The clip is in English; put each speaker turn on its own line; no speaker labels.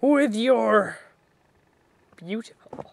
with your beautiful